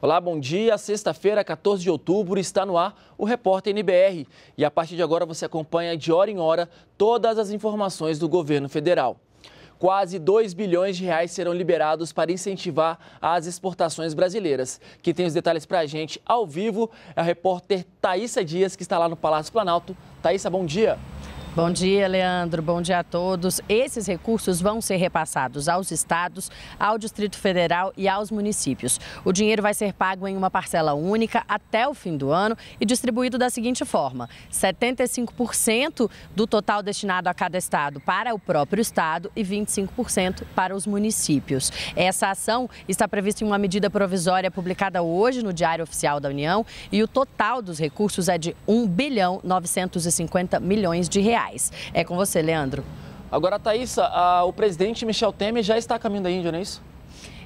Olá, bom dia. Sexta-feira, 14 de outubro, está no ar o Repórter NBR. E a partir de agora você acompanha de hora em hora todas as informações do governo federal. Quase 2 bilhões de reais serão liberados para incentivar as exportações brasileiras. Quem tem os detalhes para a gente ao vivo é a repórter Thaisa Dias, que está lá no Palácio Planalto. Thaisa, bom dia. Bom dia, Leandro. Bom dia a todos. Esses recursos vão ser repassados aos estados, ao Distrito Federal e aos municípios. O dinheiro vai ser pago em uma parcela única até o fim do ano e distribuído da seguinte forma: 75% do total destinado a cada estado para o próprio estado e 25% para os municípios. Essa ação está prevista em uma medida provisória publicada hoje no Diário Oficial da União e o total dos recursos é de 1 bilhão 950 milhões de reais reais. É com você, Leandro. Agora, Thaisa, o presidente Michel Temer já está a caminho da Índia, não é isso?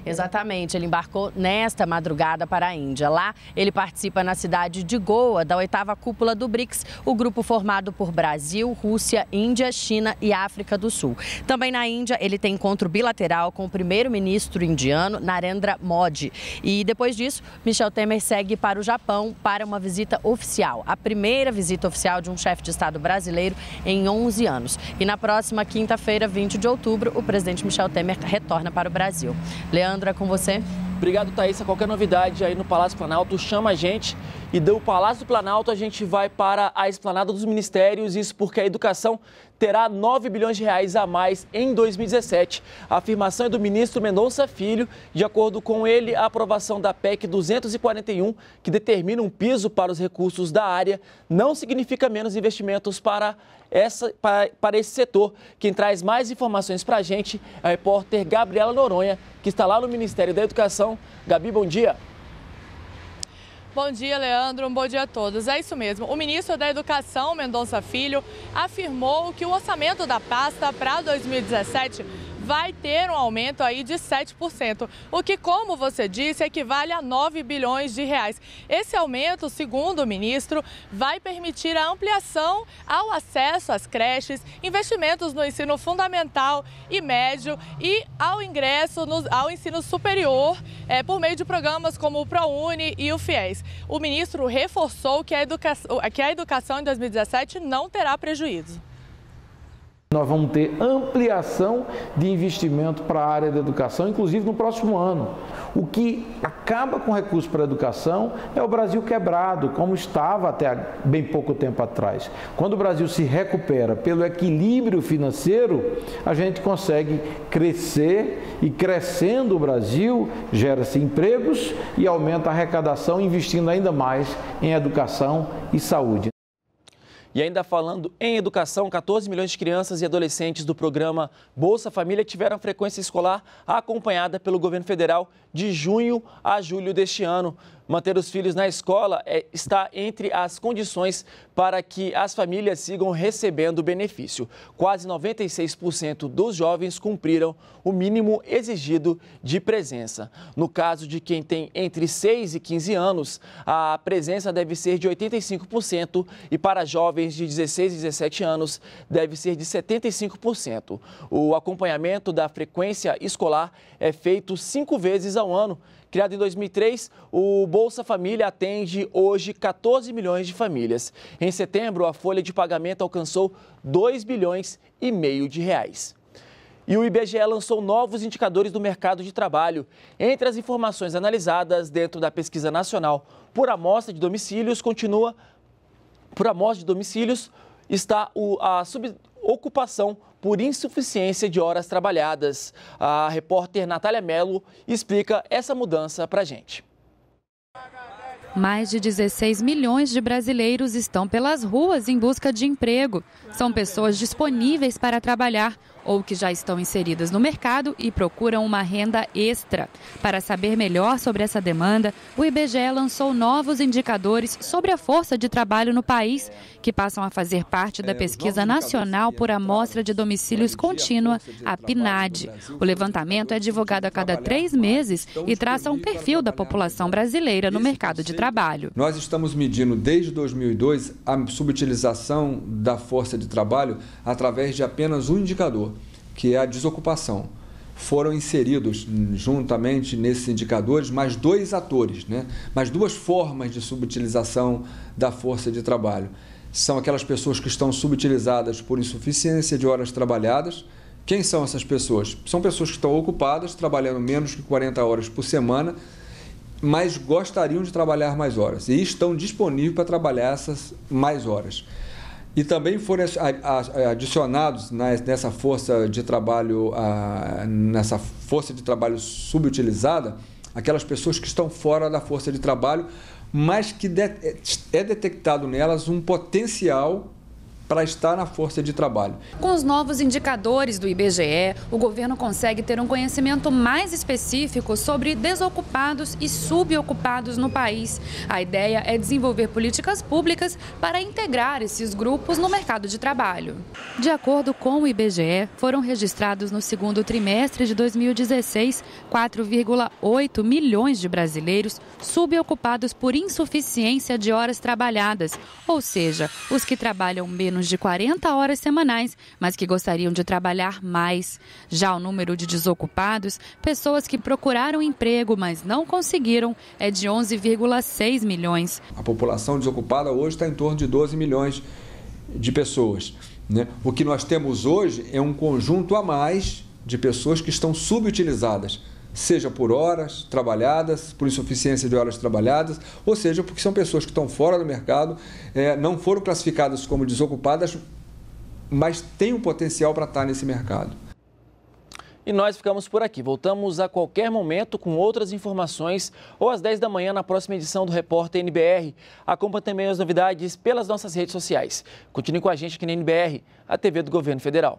Exatamente, ele embarcou nesta madrugada para a Índia. Lá, ele participa na cidade de Goa, da oitava cúpula do BRICS, o grupo formado por Brasil, Rússia, Índia, China e África do Sul. Também na Índia, ele tem encontro bilateral com o primeiro-ministro indiano, Narendra Modi. E depois disso, Michel Temer segue para o Japão para uma visita oficial, a primeira visita oficial de um chefe de Estado brasileiro em 11 anos. E na próxima quinta-feira, 20 de outubro, o presidente Michel Temer retorna para o Brasil. Leandro Leandro, é com você. Obrigado, Thaisa. Qualquer novidade aí no Palácio Planalto, chama a gente. E do Palácio Planalto a gente vai para a esplanada dos ministérios, isso porque a educação terá 9 bilhões de reais a mais em 2017. A afirmação é do ministro Mendonça Filho. De acordo com ele, a aprovação da PEC 241, que determina um piso para os recursos da área, não significa menos investimentos para essa, para, para esse setor. Quem traz mais informações para a gente é a repórter Gabriela Noronha, que está lá no Ministério da Educação. Gabi, bom dia. Bom dia, Leandro. Um bom dia a todos. É isso mesmo. O ministro da Educação, Mendonça Filho, afirmou que o orçamento da pasta para 2017 vai ter um aumento aí de 7%, o que, como você disse, equivale a 9 bilhões de reais. Esse aumento, segundo o ministro, vai permitir a ampliação ao acesso às creches, investimentos no ensino fundamental e médio e ao ingresso no, ao ensino superior é, por meio de programas como o ProUni e o FIES. O ministro reforçou que a, educação, que a educação em 2017 não terá prejuízo. Nós vamos ter ampliação de investimento para a área da educação, inclusive no próximo ano. O que acaba com recursos para a educação é o Brasil quebrado, como estava até bem pouco tempo atrás. Quando o Brasil se recupera pelo equilíbrio financeiro, a gente consegue crescer e crescendo o Brasil, gera-se empregos e aumenta a arrecadação, investindo ainda mais em educação e saúde. E ainda falando em educação, 14 milhões de crianças e adolescentes do programa Bolsa Família tiveram frequência escolar acompanhada pelo governo federal de junho a julho deste ano. Manter os filhos na escola é, está entre as condições para que as famílias sigam recebendo o benefício. Quase 96% dos jovens cumpriram o mínimo exigido de presença. No caso de quem tem entre 6 e 15 anos, a presença deve ser de 85% e para jovens de 16 e 17 anos deve ser de 75%. O acompanhamento da frequência escolar é feito cinco vezes ao ano Criado em 2003, o Bolsa Família atende hoje 14 milhões de famílias. Em setembro, a folha de pagamento alcançou 2 bilhões e meio de reais. E o IBGE lançou novos indicadores do mercado de trabalho. Entre as informações analisadas dentro da pesquisa nacional por amostra de domicílios, continua por amostra de domicílios está a subocupação por insuficiência de horas trabalhadas. A repórter Natália Mello explica essa mudança para a gente. Mais de 16 milhões de brasileiros estão pelas ruas em busca de emprego. São pessoas disponíveis para trabalhar ou que já estão inseridas no mercado e procuram uma renda extra. Para saber melhor sobre essa demanda, o IBGE lançou novos indicadores sobre a força de trabalho no país, que passam a fazer parte da Pesquisa Nacional por Amostra de Domicílios Contínua, a PNAD. O levantamento é divulgado a cada três meses e traça um perfil da população brasileira no mercado de trabalho. Nós estamos medindo desde 2002 a subutilização da força de trabalho através de apenas um indicador que é a desocupação. foram inseridos juntamente nesses indicadores mais dois atores, né? mais duas formas de subutilização da força de trabalho. São aquelas pessoas que estão subutilizadas por insuficiência de horas trabalhadas. Quem são essas pessoas? São pessoas que estão ocupadas, trabalhando menos que 40 horas por semana, mas gostariam de trabalhar mais horas e estão disponíveis para trabalhar essas mais horas. E também foram adicionados nessa força de trabalho, nessa força de trabalho subutilizada, aquelas pessoas que estão fora da força de trabalho, mas que é detectado nelas um potencial para estar na força de trabalho. Com os novos indicadores do IBGE, o governo consegue ter um conhecimento mais específico sobre desocupados e subocupados no país. A ideia é desenvolver políticas públicas para integrar esses grupos no mercado de trabalho. De acordo com o IBGE, foram registrados no segundo trimestre de 2016 4,8 milhões de brasileiros subocupados por insuficiência de horas trabalhadas, ou seja, os que trabalham menos menos de 40 horas semanais, mas que gostariam de trabalhar mais. Já o número de desocupados, pessoas que procuraram emprego, mas não conseguiram, é de 11,6 milhões. A população desocupada hoje está em torno de 12 milhões de pessoas. Né? O que nós temos hoje é um conjunto a mais de pessoas que estão subutilizadas seja por horas trabalhadas, por insuficiência de horas trabalhadas, ou seja, porque são pessoas que estão fora do mercado, é, não foram classificadas como desocupadas, mas têm um potencial para estar nesse mercado. E nós ficamos por aqui. Voltamos a qualquer momento com outras informações ou às 10 da manhã na próxima edição do Repórter NBR. Acompanhe também as novidades pelas nossas redes sociais. Continue com a gente aqui na NBR, a TV do Governo Federal.